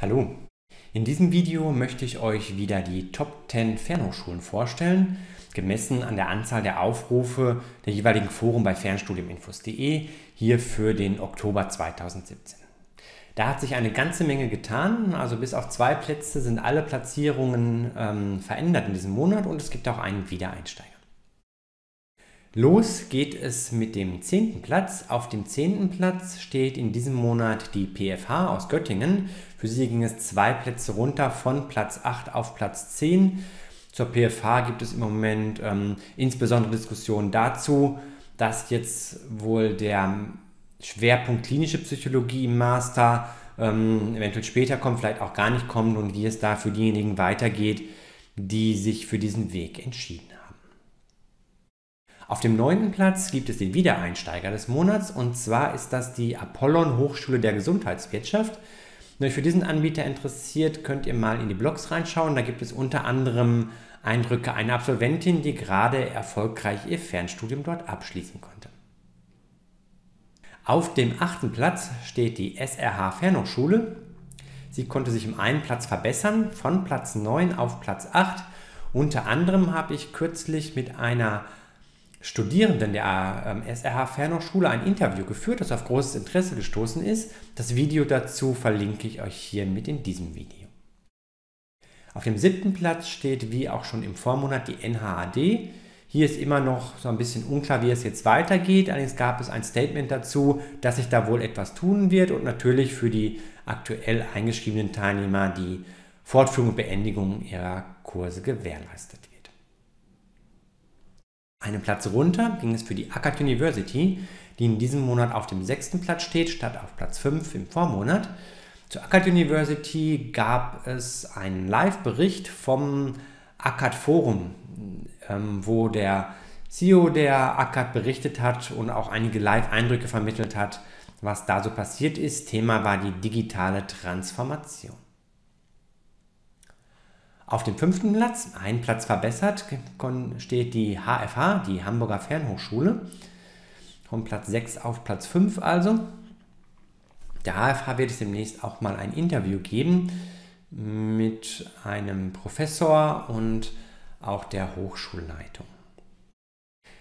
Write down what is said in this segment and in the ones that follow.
Hallo! In diesem Video möchte ich euch wieder die Top 10 Fernhochschulen vorstellen, gemessen an der Anzahl der Aufrufe der jeweiligen Foren bei fernstudiuminfos.de hier für den Oktober 2017. Da hat sich eine ganze Menge getan, also bis auf zwei Plätze sind alle Platzierungen ähm, verändert in diesem Monat und es gibt auch einen Wiedereinsteiger. Los geht es mit dem 10. Platz. Auf dem 10. Platz steht in diesem Monat die PFH aus Göttingen. Für sie ging es zwei Plätze runter von Platz 8 auf Platz 10. Zur PFH gibt es im Moment ähm, insbesondere Diskussionen dazu, dass jetzt wohl der Schwerpunkt klinische Psychologie im Master ähm, eventuell später kommt, vielleicht auch gar nicht kommt und wie es da für diejenigen weitergeht, die sich für diesen Weg entschieden haben. Auf dem neunten Platz gibt es den Wiedereinsteiger des Monats und zwar ist das die Apollon Hochschule der Gesundheitswirtschaft. Wenn euch für diesen Anbieter interessiert, könnt ihr mal in die Blogs reinschauen. Da gibt es unter anderem Eindrücke einer Absolventin, die gerade erfolgreich ihr Fernstudium dort abschließen konnte. Auf dem achten Platz steht die SRH Fernhochschule. Sie konnte sich um einen Platz verbessern, von Platz 9 auf Platz 8. Unter anderem habe ich kürzlich mit einer Studierenden der ähm, SRH Fernhochschule ein Interview geführt, das auf großes Interesse gestoßen ist. Das Video dazu verlinke ich euch hier mit in diesem Video. Auf dem siebten Platz steht wie auch schon im Vormonat die NHAD. Hier ist immer noch so ein bisschen unklar, wie es jetzt weitergeht. Allerdings gab es ein Statement dazu, dass sich da wohl etwas tun wird und natürlich für die aktuell eingeschriebenen Teilnehmer die Fortführung und Beendigung ihrer Kurse gewährleistet wird. Einen Platz runter ging es für die Akkad University, die in diesem Monat auf dem sechsten Platz steht, statt auf Platz 5 im Vormonat. Zur Akkad University gab es einen Live-Bericht vom Akkad Forum, ähm, wo der CEO der Akkad berichtet hat und auch einige Live-Eindrücke vermittelt hat, was da so passiert ist. Thema war die digitale Transformation. Auf dem fünften Platz, ein Platz verbessert, steht die HFH, die Hamburger Fernhochschule. Von Platz 6 auf Platz 5 also. Der HFH wird es demnächst auch mal ein Interview geben mit einem Professor und auch der Hochschulleitung.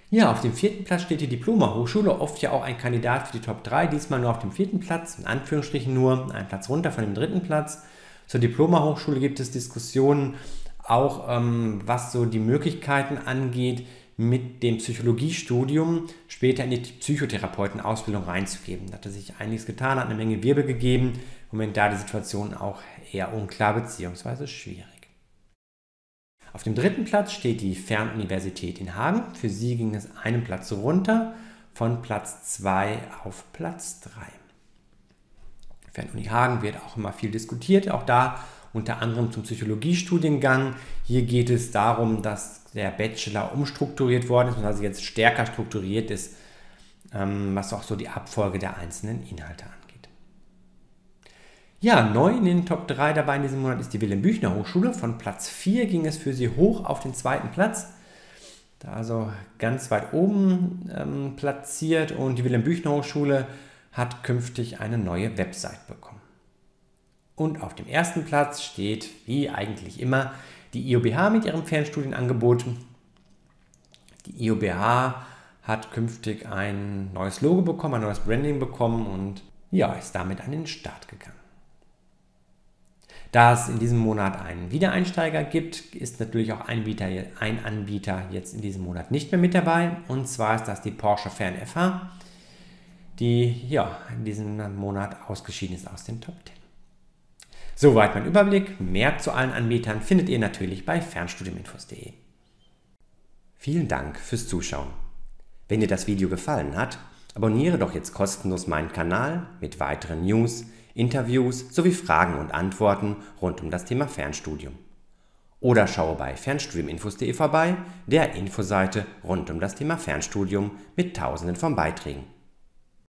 Ja, auf dem vierten Platz steht die Diploma-Hochschule, oft ja auch ein Kandidat für die Top 3, diesmal nur auf dem vierten Platz, in Anführungsstrichen nur, ein Platz runter von dem dritten Platz. Zur Diploma-Hochschule gibt es Diskussionen, auch ähm, was so die Möglichkeiten angeht, mit dem Psychologiestudium später in die Psychotherapeutenausbildung reinzugeben. Da hat sich einiges getan, hat eine Menge Wirbel gegeben. Im Moment da die Situation auch eher unklar bzw. schwierig. Auf dem dritten Platz steht die Fernuniversität in Hagen. Für sie ging es einen Platz runter von Platz 2 auf Platz 3. Fernuni Hagen wird auch immer viel diskutiert, auch da unter anderem zum Psychologiestudiengang. Hier geht es darum, dass der Bachelor umstrukturiert worden ist und also jetzt stärker strukturiert ist, ähm, was auch so die Abfolge der einzelnen Inhalte angeht. Ja, neu in den Top 3 dabei in diesem Monat ist die Wilhelm Büchner Hochschule. Von Platz 4 ging es für sie hoch auf den zweiten Platz. Da also ganz weit oben ähm, platziert und die Wilhelm Büchner Hochschule hat künftig eine neue Website bekommen. Und auf dem ersten Platz steht, wie eigentlich immer, die IOBH mit ihrem Fernstudienangebot. Die IOBH hat künftig ein neues Logo bekommen, ein neues Branding bekommen und ja, ist damit an den Start gegangen. Da es in diesem Monat einen Wiedereinsteiger gibt, ist natürlich auch ein Anbieter, ein Anbieter jetzt in diesem Monat nicht mehr mit dabei. Und zwar ist das die Porsche Fern FH die ja, in diesem Monat ausgeschieden ist aus den Top 10. Soweit mein Überblick. Mehr zu allen Anbietern findet ihr natürlich bei fernstudiuminfos.de. Vielen Dank fürs Zuschauen. Wenn dir das Video gefallen hat, abonniere doch jetzt kostenlos meinen Kanal mit weiteren News, Interviews sowie Fragen und Antworten rund um das Thema Fernstudium. Oder schaue bei fernstudiuminfos.de vorbei, der Infoseite rund um das Thema Fernstudium mit tausenden von Beiträgen.